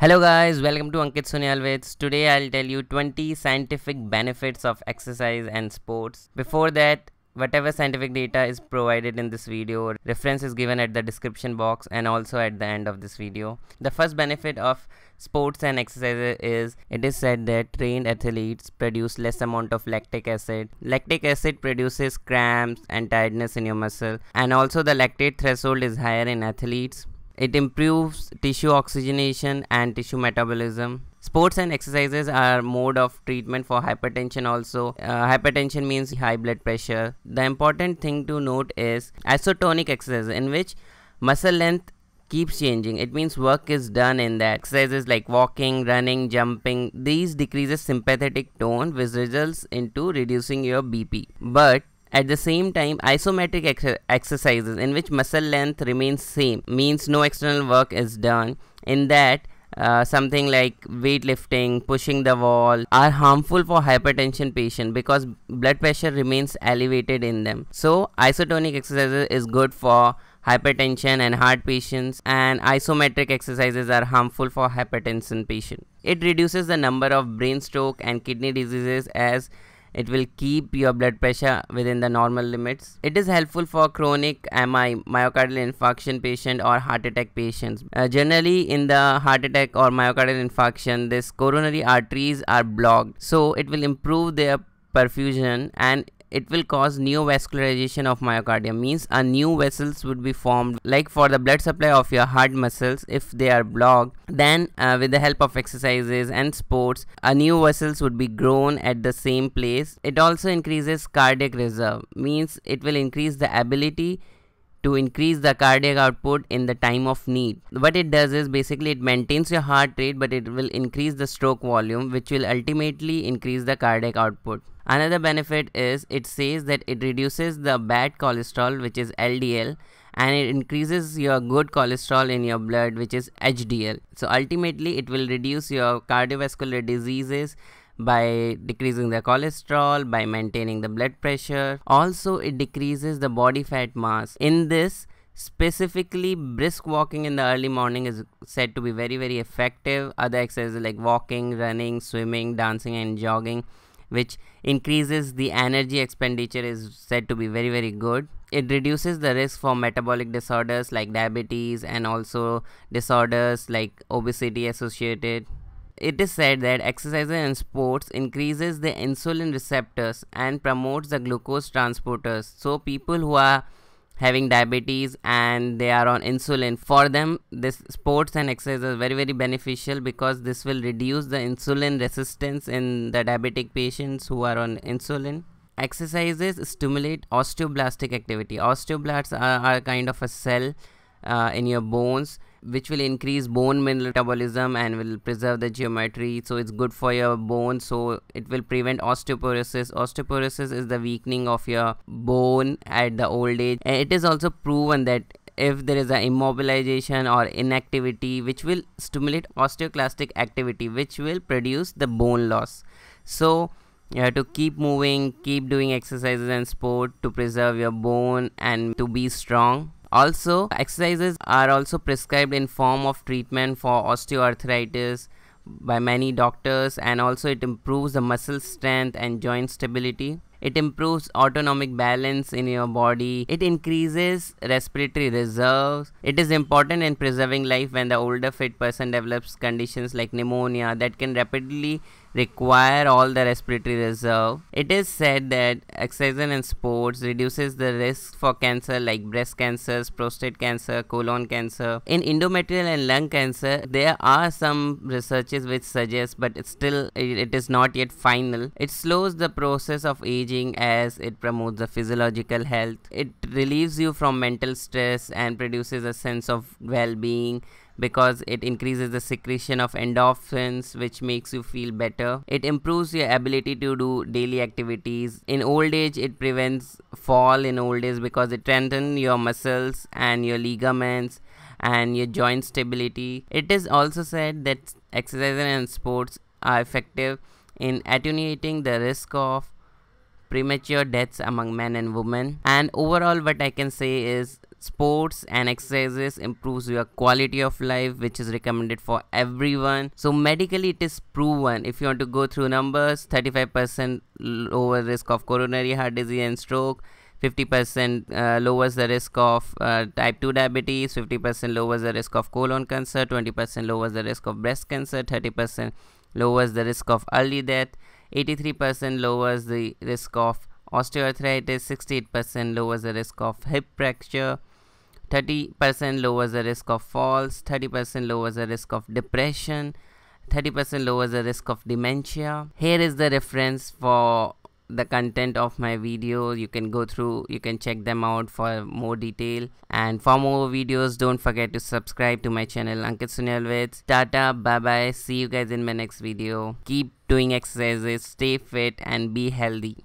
Hello guys, welcome to Ankit Suniyal vids. Today I'll tell you 20 scientific benefits of exercise and sports. Before that, whatever scientific data is provided in this video, reference is given at the description box and also at the end of this video. The first benefit of sports and exercise is it is said that trained athletes produce less amount of lactic acid. Lactic acid produces cramps and tiredness in your muscle and also the lactate threshold is higher in athletes it improves tissue oxygenation and tissue metabolism. Sports and exercises are mode of treatment for hypertension also. Uh, hypertension means high blood pressure. The important thing to note is isotonic exercise in which muscle length keeps changing it means work is done in that exercises like walking running jumping these decreases sympathetic tone which results into reducing your bp but at the same time, isometric ex- exercises in which muscle length remains same means no external work is done. In that, uh, something like weightlifting, pushing the wall are harmful for hypertension patient because blood pressure remains elevated in them. So isotonic exercises is good for hypertension and heart patients and isometric exercises are harmful for hypertension patient. It reduces the number of brain stroke and kidney diseases as it will keep your blood pressure within the normal limits. It is helpful for chronic mi myocardial infarction patient or heart attack patients. Uh, generally in the heart attack or myocardial infarction this coronary arteries are blocked. So it will improve their perfusion and it will cause neovascularization of myocardium. Means a new vessels would be formed like for the blood supply of your heart muscles if they are blocked then uh, with the help of exercises and sports a new vessels would be grown at the same place. It also increases cardiac reserve. Means it will increase the ability to increase the cardiac output in the time of need. What it does is basically it maintains your heart rate but it will increase the stroke volume which will ultimately increase the cardiac output. Another benefit is it says that it reduces the bad cholesterol which is LDL and it increases your good cholesterol in your blood which is HDL. So ultimately it will reduce your cardiovascular diseases by decreasing the cholesterol, by maintaining the blood pressure. Also, it decreases the body fat mass. In this, specifically brisk walking in the early morning is said to be very very effective other exercises like walking running swimming dancing and jogging which increases the energy expenditure is said to be very very good it reduces the risk for metabolic disorders like diabetes and also disorders like obesity associated it is said that exercise and sports increases the insulin receptors and promotes the glucose transporters. So people who are having diabetes and they are on insulin for them this sports and exercise is very very beneficial because this will reduce the insulin resistance in the diabetic patients who are on insulin. Exercises stimulate osteoblastic activity. Osteoblasts are, are kind of a cell uh, in your bones which will increase bone mineral metabolism and will preserve the geometry. So it's good for your bones. So it will prevent osteoporosis. Osteoporosis is the weakening of your bone at the old age. And it is also proven that if there is a immobilization or inactivity which will stimulate osteoclastic activity which will produce the bone loss. So you have to keep moving keep doing exercises and sport to preserve your bone and to be strong also, exercises are also prescribed in form of treatment for osteoarthritis by many doctors and also it improves the muscle strength and joint stability. It improves autonomic balance in your body. It increases respiratory reserves. It is important in preserving life when the older fit person develops conditions like pneumonia that can rapidly require all the respiratory reserve. It is said that exercise and sports reduces the risk for cancer like breast cancers, prostate cancer, colon cancer. In endometrial and lung cancer, there are some researches which suggest, but it's still it is not yet final. It slows the process of aging as it promotes the physiological health. It relieves you from mental stress and produces a sense of well-being because it increases the secretion of endorphins which makes you feel better. It improves your ability to do daily activities. In old age it prevents fall in old age because it strengthens your muscles and your ligaments and your joint stability. It is also said that exercise and sports are effective in attenuating the risk of premature deaths among men and women. And overall what i can say is sports and exercises improves your quality of life which is recommended for everyone. So medically it is proven. If you want to go through numbers 35% lower risk of coronary heart disease and stroke 50% uh, lowers the risk of uh, type 2 diabetes 50% lowers the risk of colon cancer 20% lowers the risk of breast cancer 30% lowers the risk of early death 83% lowers the risk of osteoarthritis 68% lowers the risk of hip fracture 30% lowers the risk of falls 30% lowers the risk of depression 30% lowers the risk of dementia. Here is the reference for the content of my video. You can go through you can check them out for more detail. And for more videos don't forget to subscribe to my channel ankit Suniyal tata bye bye see you guys in my next video. Keep doing exercises. Stay fit and be healthy